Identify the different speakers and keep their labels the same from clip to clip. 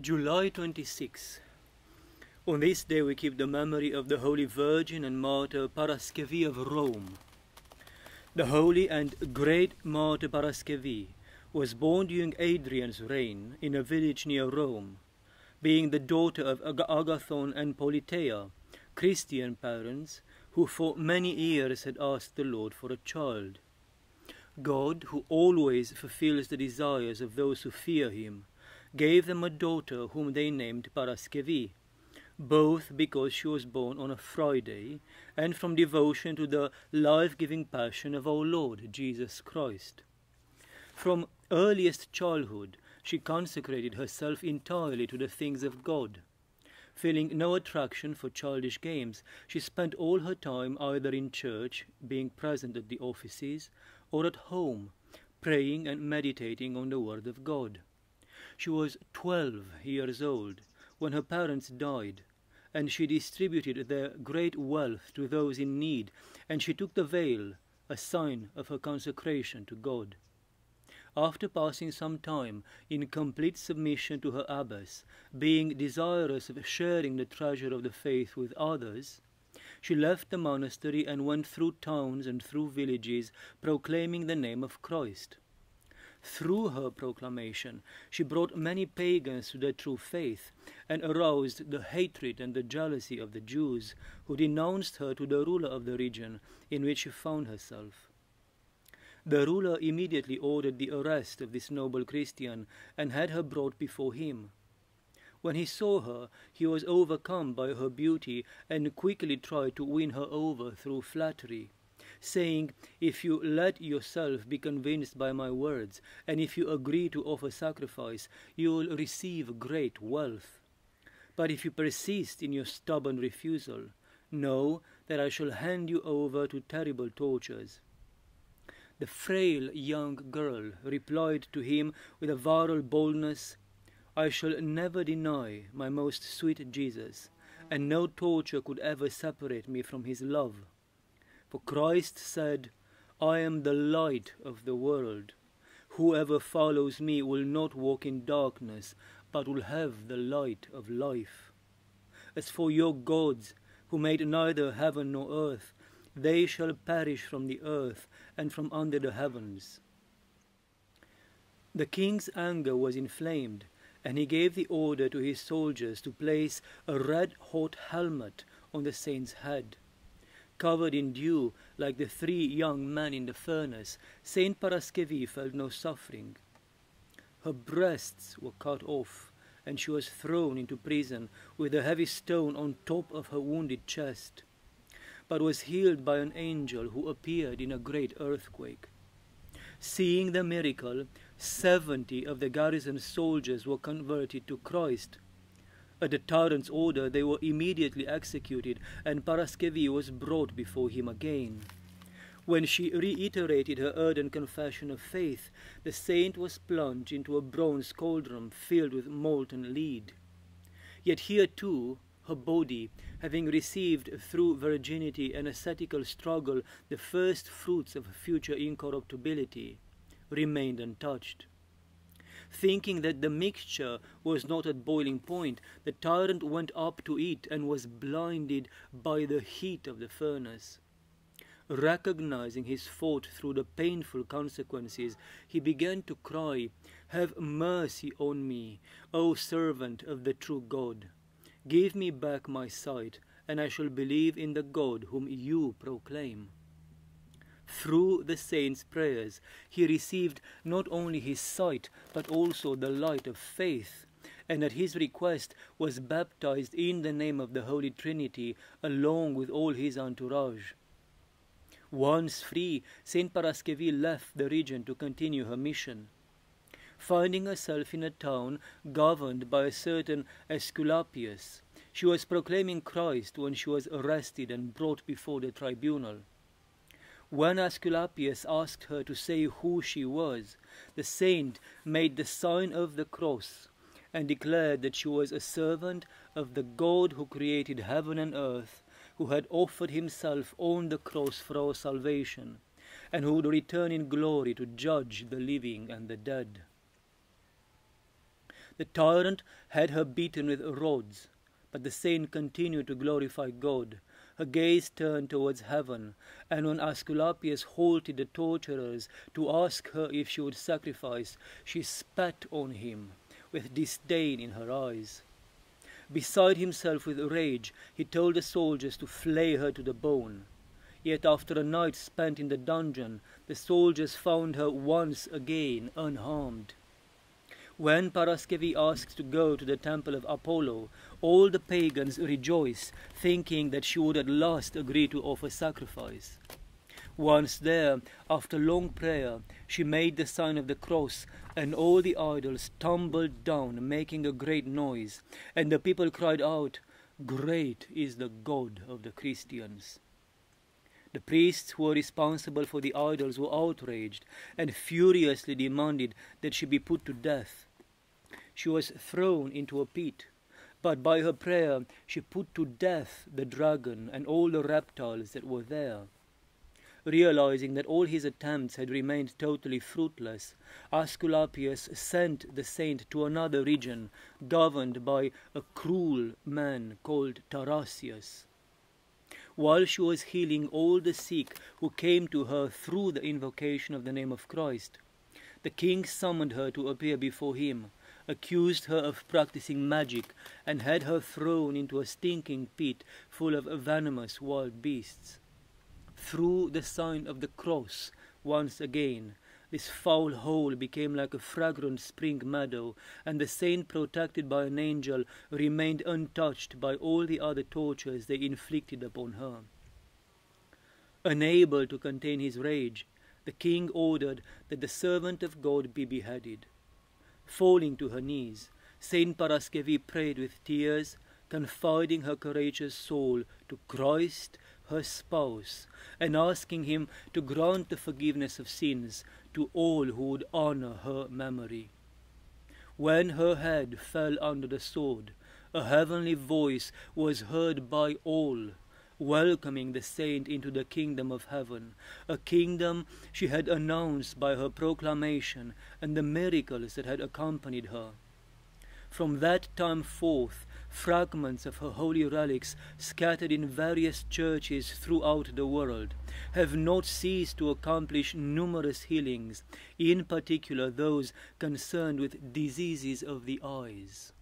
Speaker 1: July 26. On this day we keep the memory of the Holy Virgin and Martyr Paraskevi of Rome. The holy and great Martyr Paraskevi was born during Adrian's reign in a village near Rome, being the daughter of Ag- Agathon and Politeia, Christian parents who for many years had asked the Lord for a child. God, who always fulfills the desires of those who fear him, gave them a daughter whom they named Paraskevi, both because she was born on a Friday and from devotion to the life giving passion of our Lord Jesus Christ. From earliest childhood, she consecrated herself entirely to the things of God. Feeling no attraction for childish games, she spent all her time either in church, being present at the offices, or at home, praying and meditating on the Word of God. She was twelve years old when her parents died, and she distributed their great wealth to those in need, and she took the veil, a sign of her consecration to God. After passing some time in complete submission to her abbess, being desirous of sharing the treasure of the faith with others, she left the monastery and went through towns and through villages proclaiming the name of Christ. Through her proclamation, she brought many pagans to the true faith and aroused the hatred and the jealousy of the Jews, who denounced her to the ruler of the region in which she found herself. The ruler immediately ordered the arrest of this noble Christian and had her brought before him. When he saw her, he was overcome by her beauty and quickly tried to win her over through flattery saying, If you let yourself be convinced by my words, and if you agree to offer sacrifice, you will receive great wealth. But if you persist in your stubborn refusal, know that I shall hand you over to terrible tortures. The frail young girl replied to him with a virile boldness, I shall never deny my most sweet Jesus, and no torture could ever separate me from his love. For Christ said, I am the light of the world. Whoever follows me will not walk in darkness, but will have the light of life. As for your gods, who made neither heaven nor earth, they shall perish from the earth and from under the heavens. The king's anger was inflamed, and he gave the order to his soldiers to place a red hot helmet on the saint's head. Covered in dew like the three young men in the furnace, Saint Paraskevi felt no suffering. Her breasts were cut off, and she was thrown into prison with a heavy stone on top of her wounded chest, but was healed by an angel who appeared in a great earthquake. Seeing the miracle, seventy of the garrison soldiers were converted to Christ. At the tyrant's order, they were immediately executed, and Paraskevi was brought before him again. When she reiterated her ardent confession of faith, the saint was plunged into a bronze cauldron filled with molten lead. Yet here too, her body, having received through virginity and ascetical struggle the first fruits of future incorruptibility, remained untouched. Thinking that the mixture was not at boiling point, the tyrant went up to it and was blinded by the heat of the furnace. Recognizing his fault through the painful consequences, he began to cry, Have mercy on me, O servant of the true God. Give me back my sight, and I shall believe in the God whom you proclaim. Through the saint's prayers, he received not only his sight, but also the light of faith, and at his request was baptized in the name of the Holy Trinity along with all his entourage. Once free, Saint Paraskevi left the region to continue her mission. Finding herself in a town governed by a certain Aesculapius, she was proclaiming Christ when she was arrested and brought before the tribunal. When Aesculapius asked her to say who she was, the saint made the sign of the cross and declared that she was a servant of the God who created heaven and earth, who had offered himself on the cross for our salvation, and who would return in glory to judge the living and the dead. The tyrant had her beaten with rods, but the saint continued to glorify God, her gaze turned towards heaven, and when Aesculapius halted the torturers to ask her if she would sacrifice, she spat on him, with disdain in her eyes. Beside himself with rage, he told the soldiers to flay her to the bone. Yet after a night spent in the dungeon, the soldiers found her once again unharmed. When Paraskevi asks to go to the temple of Apollo, all the pagans rejoice, thinking that she would at last agree to offer sacrifice. Once there, after long prayer, she made the sign of the cross, and all the idols tumbled down, making a great noise. And the people cried out, Great is the God of the Christians. The priests who were responsible for the idols were outraged and furiously demanded that she be put to death. She was thrown into a pit, but by her prayer she put to death the dragon and all the reptiles that were there. Realizing that all his attempts had remained totally fruitless, Aesculapius sent the saint to another region governed by a cruel man called Tarasius. While she was healing all the sick who came to her through the invocation of the name of Christ, the king summoned her to appear before him, accused her of practicing magic, and had her thrown into a stinking pit full of venomous wild beasts through the sign of the cross once again. This foul hole became like a fragrant spring meadow, and the saint, protected by an angel, remained untouched by all the other tortures they inflicted upon her. Unable to contain his rage, the king ordered that the servant of God be beheaded. Falling to her knees, Saint Paraskevi prayed with tears, confiding her courageous soul to Christ her spouse, and asking him to grant the forgiveness of sins to all who would honor her memory. When her head fell under the sword, a heavenly voice was heard by all, welcoming the saint into the kingdom of heaven, a kingdom she had announced by her proclamation and the miracles that had accompanied her. From that time forth, fragments of her holy relics scattered in various churches throughout the world have not ceased to accomplish numerous healings, in particular those concerned with diseases of the eyes.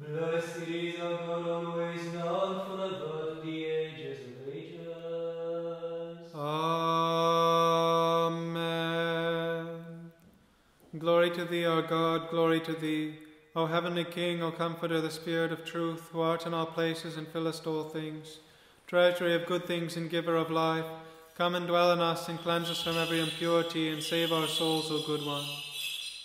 Speaker 1: Blessed is our God always now forever the ages of ages.
Speaker 2: Amen. Glory to thee, our God, glory to thee, O heavenly King, O Comforter, the Spirit of truth, who art in all places and fillest all things, treasury of good things and giver of life, come and dwell in us and cleanse us from every impurity and save our souls, O good one.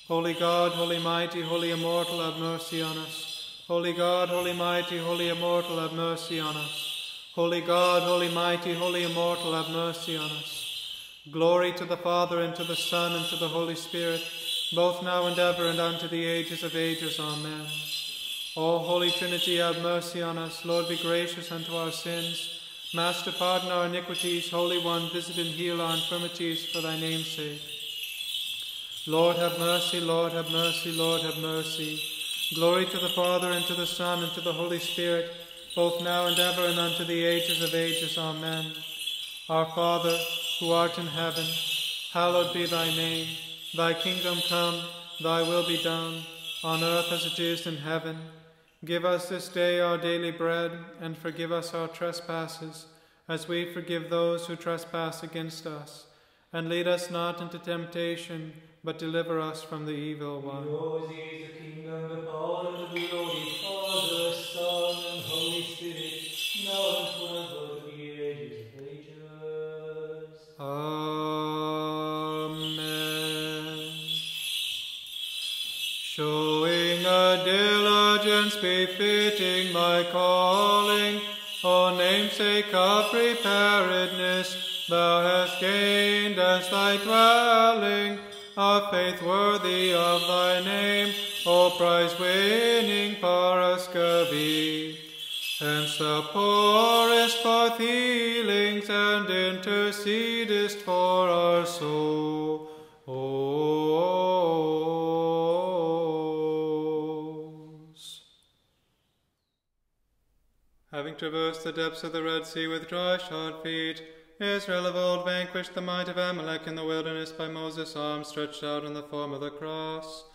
Speaker 2: Holy God, holy mighty, holy immortal, have mercy on us. Holy God, holy mighty, holy immortal, have mercy on us. Holy God, holy mighty, holy immortal, have mercy on us. Glory to the Father, and to the Son, and to the Holy Spirit, both now and ever, and unto the ages of ages. Amen. O Holy Trinity, have mercy on us. Lord, be gracious unto our sins. Master, pardon our iniquities. Holy One, visit and heal our infirmities for thy name's sake. Lord, have mercy, Lord, have mercy, Lord, have mercy. Glory to the Father, and to the Son, and to the Holy Spirit, both now and ever, and unto the ages of ages. Amen. Our Father, who art in heaven, hallowed be thy name. Thy kingdom come, thy will be done, on earth as it is in heaven. Give us this day our daily bread, and forgive us our trespasses, as we forgive those who trespass against us. And lead us not into temptation, but deliver us from the evil one.
Speaker 1: Yours is the kingdom, the power, and the glory, Father, Son, and Holy Spirit, now and forever, to the ages of ages.
Speaker 2: Amen. Showing a diligence befitting my calling, O namesake of preparedness, thou hast gained as thy dwelling a faith worthy of thy name, O prize winning Paraskevi. Hence thou pourest forth healings and intercedest for our souls. Having traversed the depths of the Red Sea with dry shod feet, Israel of old vanquished the might of Amalek in the wilderness by Moses' arm stretched out in the form of the cross.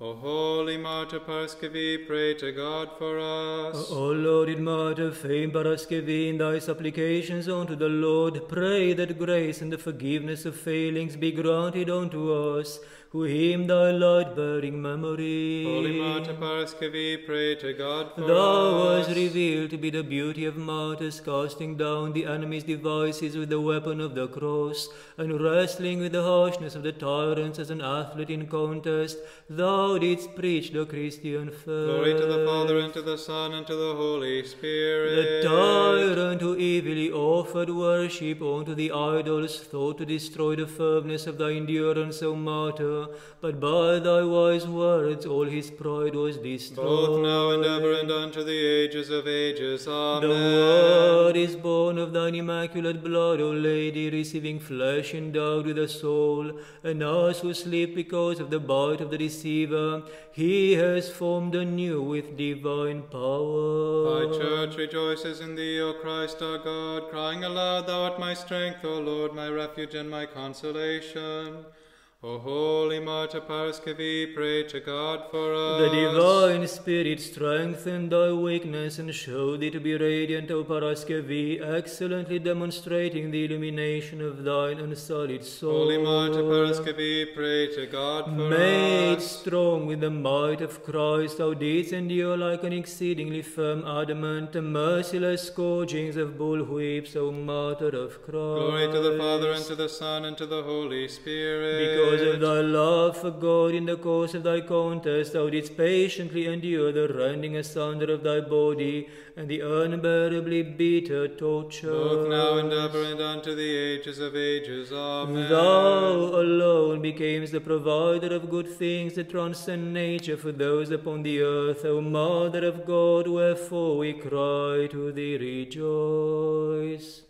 Speaker 2: O holy martyr Paraskevi, pray to God for us.
Speaker 1: O Lord, martyr, fame Paraskevi, in thy supplications unto the Lord, pray that grace and the forgiveness of failings be granted unto us, who hymn thy light-bearing memory.
Speaker 2: Holy martyr Paraskevi, pray to God for
Speaker 1: Thou
Speaker 2: us.
Speaker 1: was revealed to be the beauty of martyrs, casting down the enemy's devices with the weapon of the cross, and wrestling with the harshness of the tyrants as an athlete in contest. Thou didst preach the Christian faith.
Speaker 2: Glory to the Father, and to the Son, and to the Holy Spirit.
Speaker 1: The tyrant who evilly offered worship unto the idols thought to destroy the firmness of thy endurance, O martyr, but by thy wise words all his pride was destroyed.
Speaker 2: Both now and ever and unto the ages of ages. Amen.
Speaker 1: The Word is born of thine immaculate blood, O Lady, receiving flesh endowed with a soul, and us who sleep because of the bite of the deceiver, he has formed anew with divine power.
Speaker 2: Thy church rejoices in thee, O Christ our God, crying aloud, Thou art my strength, O Lord, my refuge and my consolation. O holy martyr Paraskevi, pray to God for us.
Speaker 1: The divine Spirit strengthened thy weakness and showed thee to be radiant, O Paraskevi, excellently demonstrating the illumination of thine unsullied soul.
Speaker 2: Holy martyr Paraskevi, pray to God for us.
Speaker 1: Made
Speaker 2: us.
Speaker 1: strong with the might of Christ, thou didst endure like an exceedingly firm adamant the merciless scourgings of bullwhips, O martyr of Christ.
Speaker 2: Glory to the Father, and to the Son, and to the Holy Spirit.
Speaker 1: Because of thy love for God in the course of thy contest, thou didst patiently endure the rending asunder of thy body and the unbearably bitter torture.
Speaker 2: both now and ever and unto the ages of ages. Amen.
Speaker 1: Thou alone becamest the provider of good things that transcend nature for those upon the earth, O Mother of God, wherefore we cry to thee, rejoice.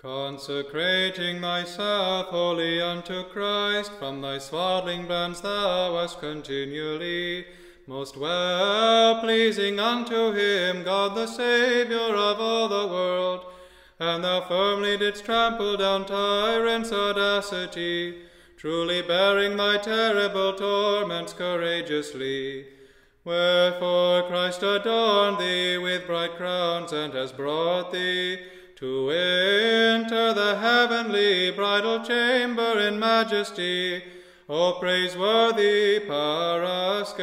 Speaker 2: Consecrating thyself wholly unto Christ, from thy swaddling bands thou wast continually most well pleasing unto him, God the Saviour of all the world. And thou firmly didst trample down tyrants' audacity, truly bearing thy terrible torments courageously. Wherefore Christ adorned thee with bright crowns, and has brought thee to enter the heavenly bridal chamber in majesty. O praiseworthy Paraskevi,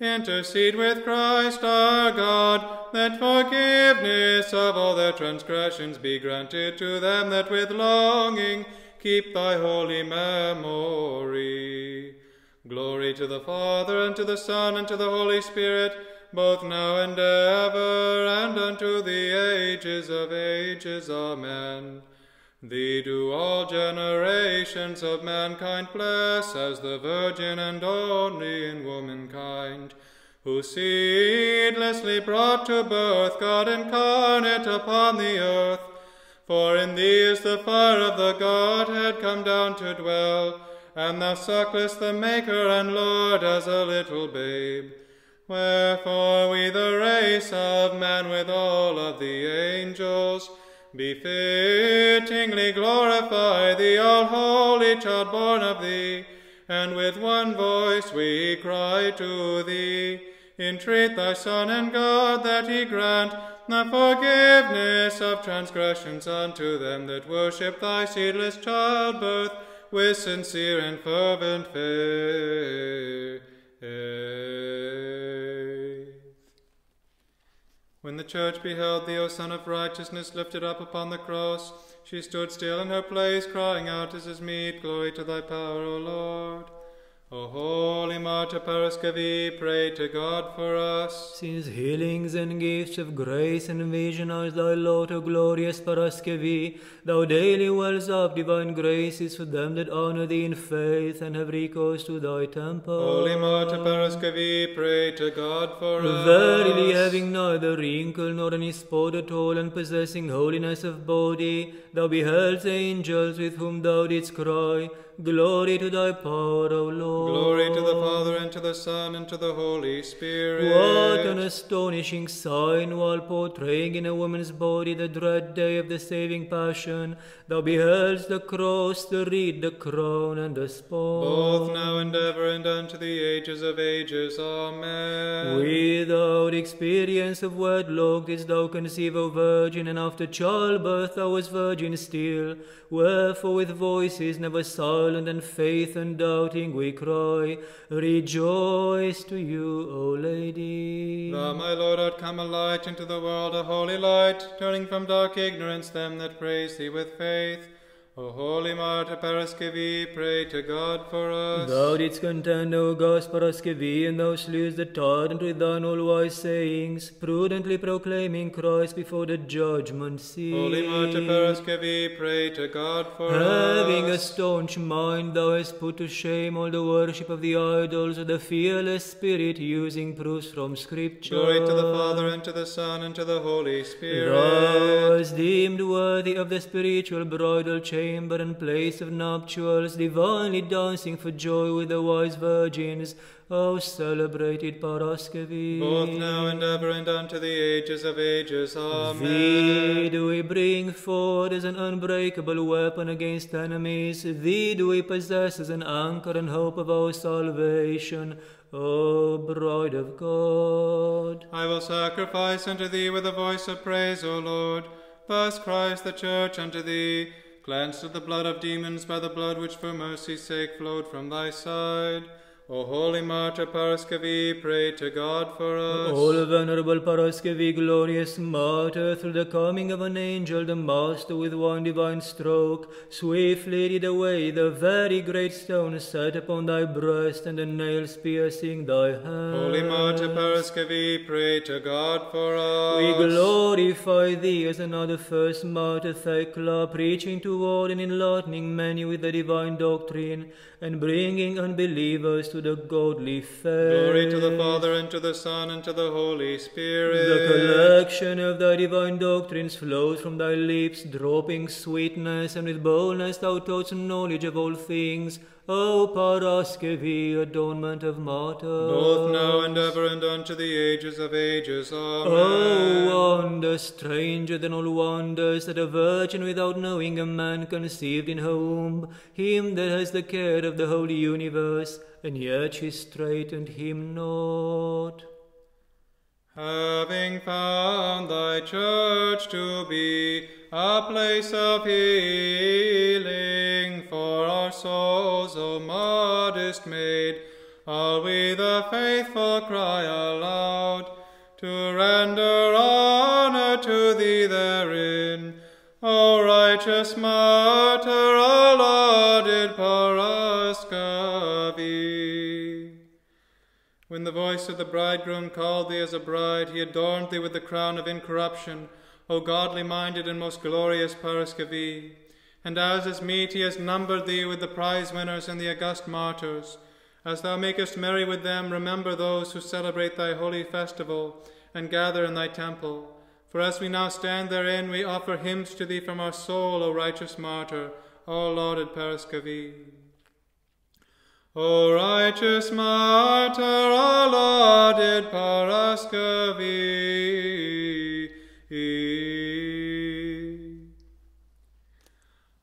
Speaker 2: intercede with Christ our God, that forgiveness of all their transgressions be granted to them that with longing keep thy holy memory. Glory to the Father, and to the Son, and to the Holy Spirit, both now and ever, and unto the ages of ages. Amen. Thee do all generations of mankind bless, as the Virgin and only in womankind, who seedlessly brought to birth God incarnate upon the earth. For in thee is the fire of the Godhead come down to dwell, and thou sucklest the Maker and Lord as a little babe. Wherefore we, the race of man, with all of the angels, befittingly glorify thee, all holy child born of thee, and with one voice we cry to thee. Entreat thy Son and God that he grant the forgiveness of transgressions unto them that worship thy seedless childbirth with sincere and fervent faith. When the church beheld thee, O Sun of Righteousness, lifted up upon the cross, she stood still in her place, crying out as is meet, Glory to thy power, O Lord. O holy Martyr Paraskevi, pray to God for us.
Speaker 1: Since healings and gifts of grace and vision are thy lot, O glorious Paraskevi, thou daily wells up divine graces for them that honor thee in faith and have recourse to thy temple.
Speaker 2: Holy Martyr Paraskevi, pray to God for us.
Speaker 1: Verily, having neither wrinkle nor any spot at all, and possessing holiness of body, thou beheldst angels with whom thou didst cry, Glory to thy power, O Lord.
Speaker 2: Glory to the Father, and to the Son, and to the Holy Spirit.
Speaker 1: What an astonishing sign while portraying in a woman's body the dread day of the saving passion. Thou beheldst the cross, the reed, the crown, and the spawn.
Speaker 2: Both now and ever, and unto the ages of ages. Amen.
Speaker 1: Without experience of wedlock didst thou conceive, O Virgin, and after childbirth thou wast virgin still. Wherefore with voices never silent and faith undoubting we cry, Rejoice to you, O Lady.
Speaker 2: Thou, my Lord, art come a light into the world, a holy light, turning from dark ignorance them that praise thee with faith. O holy Martyr Paraskevi, pray to God for us.
Speaker 1: Thou didst contend, O Ghost Paraskevi, and thou slewest the tyrant with thine all-wise sayings, prudently proclaiming Christ before the judgment seat.
Speaker 2: Holy Martyr Paraskevi, pray to God for
Speaker 1: Having a staunch mind, thou hast put to shame all the worship of the idols of the fearless spirit, using proofs from Scripture.
Speaker 2: Glory to the Father, and to the Son, and to the Holy Spirit.
Speaker 1: Thou hast deemed worthy of the spiritual bridal chamber and place of nuptials, divinely dancing for joy with the wise virgins, O celebrated Paraskevi.
Speaker 2: Both now and ever, and unto the ages of ages.
Speaker 1: Thee
Speaker 2: Amen.
Speaker 1: do we bring forth as an unbreakable weapon against enemies. Thee do we possess as an anchor and hope of our salvation, O Bride of God.
Speaker 2: I will sacrifice unto thee with a voice of praise, O Lord. Thus Christ the church unto thee, cleansed of the blood of demons by the blood which for mercy's sake flowed from thy side. O holy martyr Paraskevi, pray to God for us.
Speaker 1: All venerable Paraskevi, glorious martyr, through the coming of an angel, the Master with one divine stroke, swiftly did away the very great stone set upon thy breast and the nails piercing thy hand.
Speaker 2: Holy martyr Paraskevi, pray to God for us.
Speaker 1: We glorify thee as another first martyr Thecla, preaching to all and enlightening many with the divine doctrine, and bringing unbelievers to the godly faith.
Speaker 2: Glory to the Father, and to the Son, and to the Holy Spirit.
Speaker 1: The collection of thy divine doctrines flows from thy lips, dropping sweetness, and with boldness thou taughtst knowledge of all things. O Paraskevi, adornment of martyrs.
Speaker 2: Both now and ever, and unto the ages of ages.
Speaker 1: O wonder stranger than all wonders, that a virgin without knowing a man conceived in her womb, him that has the care of the whole universe, and yet she straitened him not.
Speaker 2: Having found thy church to be a place of healing for our souls, O modest maid, all we the faithful cry aloud to render honor to thee therein. O righteous martyr, O lauded Paraskevi. When the voice of the bridegroom called thee as a bride, he adorned thee with the crown of incorruption, O godly minded and most glorious Paraskevi. And as is meet, he has numbered thee with the prize winners and the august martyrs. As thou makest merry with them, remember those who celebrate thy holy festival and gather in thy temple. For as we now stand therein, we offer hymns to thee from our soul, O righteous martyr, O lauded Paraskevi. O righteous martyr, O lauded Paraskevi.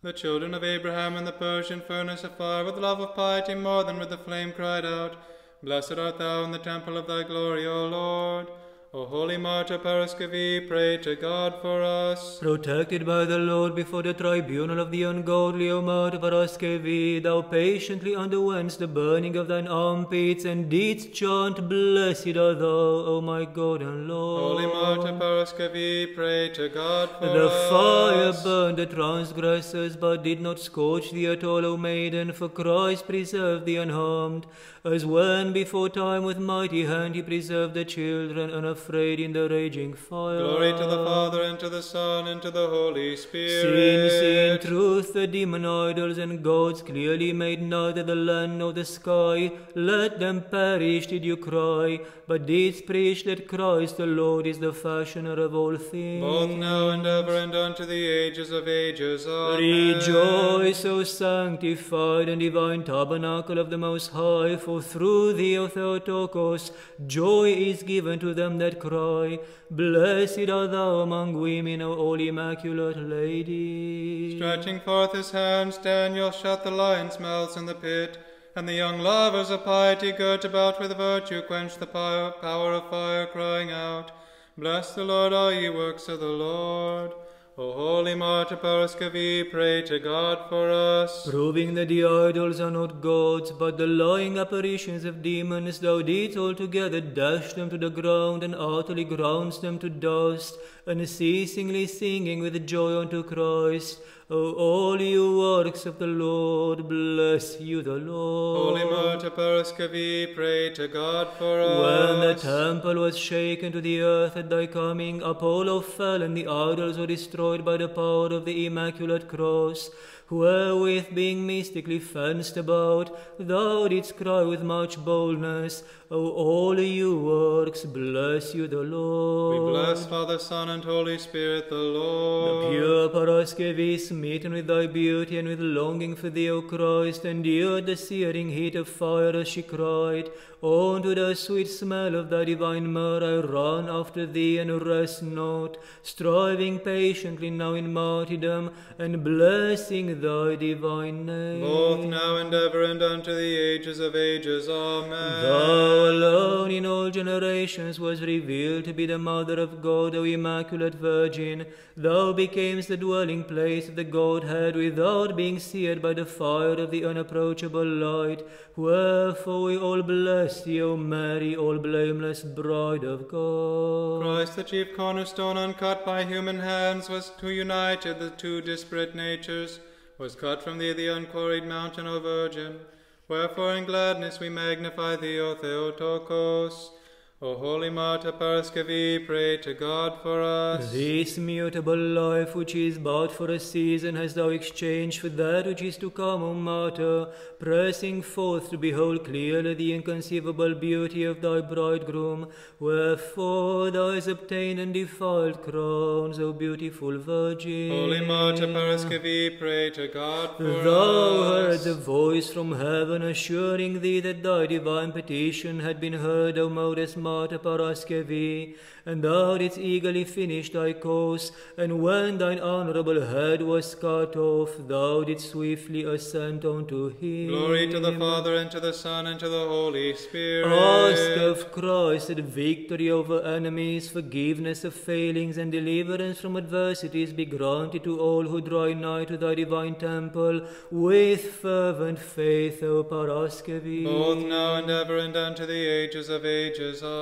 Speaker 2: The children of Abraham in the Persian furnace of fire with love of piety more than with the flame cried out, Blessed art thou in the temple of thy glory, O Lord. O holy martyr Paraskevi, pray to God for us.
Speaker 1: Protected by the Lord before the tribunal of the ungodly, O martyr Paraskevi, thou patiently underwentst the burning of thine armpits, and didst chant, Blessed art thou, O my God and Lord.
Speaker 2: Holy martyr Paraskevi, pray to God for
Speaker 1: The
Speaker 2: us.
Speaker 1: fire burned the transgressors, but did not scorch thee at all, O maiden, for Christ preserved thee unharmed, as when before time with mighty hand he preserved the children unafraid in the raging fire.
Speaker 2: Glory to the Father, and to the Son, and to the Holy Spirit.
Speaker 1: Since in truth the demon idols and gods clearly made neither the land nor the sky, let them perish, did you cry, but didst preach that Christ the Lord is the fashioner of all things.
Speaker 2: Both now and ever, and unto the ages of ages. Amen.
Speaker 1: Rejoice, O sanctified and divine tabernacle of the Most High, for through thee, O Theotokos, joy is given to them that cry. Blessed art thou among women, O all immaculate Lady.
Speaker 2: Stretching forth his hands, Daniel shut the lions' mouths in the pit, and the young lovers of piety girt about with virtue quenched the power of fire, crying out, Bless the Lord, all ye works of the Lord. O holy martyr Paraskevi, pray to God for us.
Speaker 1: Proving that the idols are not gods, but the lying apparitions of demons, thou didst altogether dash them to the ground and utterly grounds them to dust, unceasingly singing with joy unto Christ. O all you works of the Lord, bless you the Lord.
Speaker 2: Holy martyr Paraskevi, pray to God for us.
Speaker 1: When the temple was shaken to the earth at thy coming, Apollo fell and the idols were destroyed by the power of the Immaculate Cross, wherewith being mystically fenced about, thou didst cry with much boldness, O all you works, bless you the Lord.
Speaker 2: we bless Father, Son, and Holy Spirit, the Lord.
Speaker 1: The pure Paraskevi, smitten with thy beauty and with longing for thee, O Christ, endured the searing heat of fire as she cried, Unto the sweet smell of thy divine myrrh I run after thee and rest not, striving patiently now in martyrdom and blessing thy divine name.
Speaker 2: Both now and ever, and unto the ages of ages. Amen.
Speaker 1: Thou alone in all generations was revealed to be the Mother of God, O Immaculate Virgin. Thou becamest the dwelling place of the Godhead without being seared by the fire of the unapproachable light. Wherefore we all bless thee, O Mary, all blameless bride of God.
Speaker 2: Christ, the chief cornerstone, uncut by human hands, was to unite the two disparate natures, was cut from thee the unquarried mountain, O Virgin. Wherefore in gladness we magnify thee, O Theotokos. O holy martyr Paraskevi, pray to God for us.
Speaker 1: This mutable life which is but for a season hast thou exchanged for that which is to come, O Martyr, pressing forth to behold clearly the inconceivable beauty of thy bridegroom, wherefore thou hast obtained undefiled crowns, O beautiful Virgin.
Speaker 2: Holy martyr Paraskevi, pray to God for
Speaker 1: Thou heard
Speaker 2: us.
Speaker 1: the voice from heaven assuring thee that thy divine petition had been heard, O modest Martyr Paraskevi, and thou didst eagerly finish thy course, and when thine honorable head was cut off, thou didst swiftly ascend unto him.
Speaker 2: Glory to the Father, and to the Son, and to the Holy Spirit.
Speaker 1: Ask of Christ that victory over enemies, forgiveness of failings, and deliverance from adversities be granted to all who draw nigh to thy divine temple with fervent faith, O Paraskevi.
Speaker 2: both now and ever, and unto the ages of ages. Amen.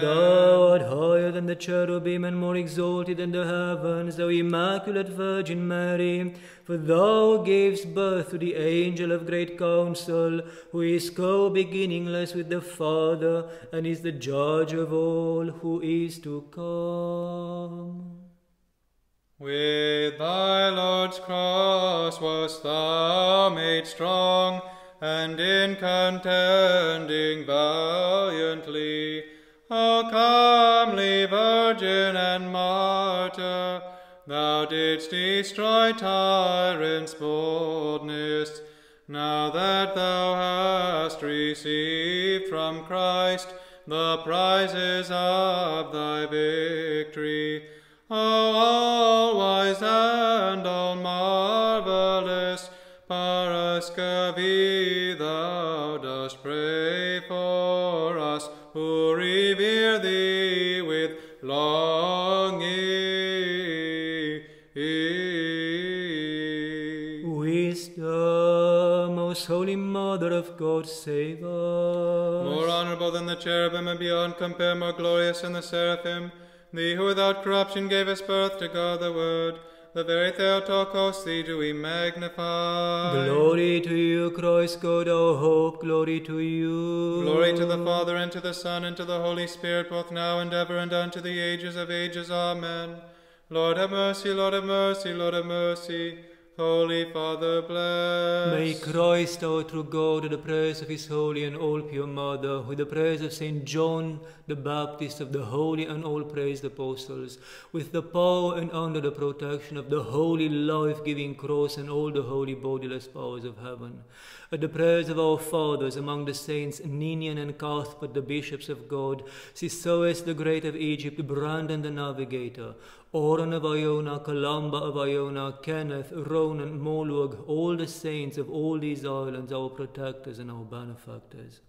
Speaker 1: Thou art higher than the cherubim and more exalted than the heavens, thou immaculate Virgin Mary, for thou gavest birth to the angel of great counsel, who is co-beginningless with the Father, and is the judge of all who is to come.
Speaker 2: With thy Lord's cross wast thou made strong, and in contending valiantly, O comely Virgin and Martyr, thou didst destroy tyrants' boldness. Now that thou hast received from Christ the prizes of thy victory, O all
Speaker 1: of God, save us.
Speaker 2: More honorable than the cherubim and beyond compare, more glorious than the seraphim, thee who without corruption gavest birth to God the Word, The very Theotokos, thee do we magnify.
Speaker 1: Glory to you, Christ God, our hope. Glory to you.
Speaker 2: Glory to the Father, and to the Son, and to the Holy Spirit, both now and ever, and unto the ages of ages. Amen. Lord have mercy, Lord have mercy, Lord have mercy. Holy Father, bless.
Speaker 1: May Christ, our true God, the praise of his holy and all pure mother, with the praise of Saint John the Baptist, of the holy and all praised apostles, with the power and under the protection of the holy life giving cross and all the holy bodiless powers of heaven, at the prayers of our fathers among the saints, Ninian and Cuthbert, the bishops of God, Sisoes the great of Egypt, Brendan the navigator, Oran of Iona, Columba of Iona, Kenneth, Ronan, Molug, all the saints of all these islands, our protectors and our benefactors.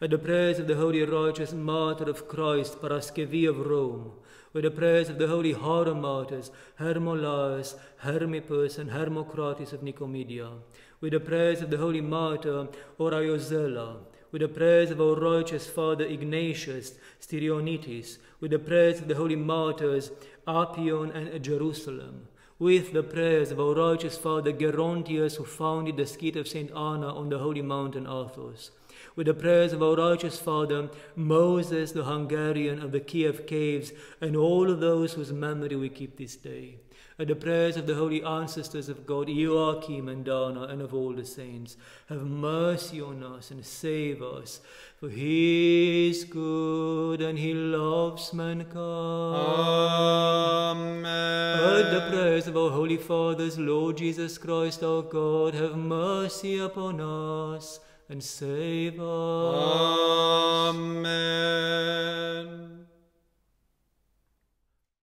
Speaker 1: With the prayers of the Holy Righteous Martyr of Christ, Paraskevi of Rome, with the prayers of the Holy Horror Martyrs, Hermolaus, Hermippus, and Hermocrates of Nicomedia, with the prayers of the Holy Martyr Oriozella, with the prayers of our righteous Father Ignatius, Styrionitis, with the prayers of the holy martyrs Apion and Jerusalem, with the prayers of our righteous Father Gerontius, who founded the skit of St. Anna on the holy mountain Athos, with the prayers of our righteous Father Moses, the Hungarian of the Kiev caves, and all of those whose memory we keep this day at the prayers of the holy ancestors of God, Joachim and Anna, and of all the saints. Have mercy on us and save us, for he is good and he loves mankind.
Speaker 2: Amen.
Speaker 1: At the prayers of our holy fathers, Lord Jesus Christ our God, have mercy upon us and save us.
Speaker 2: Amen.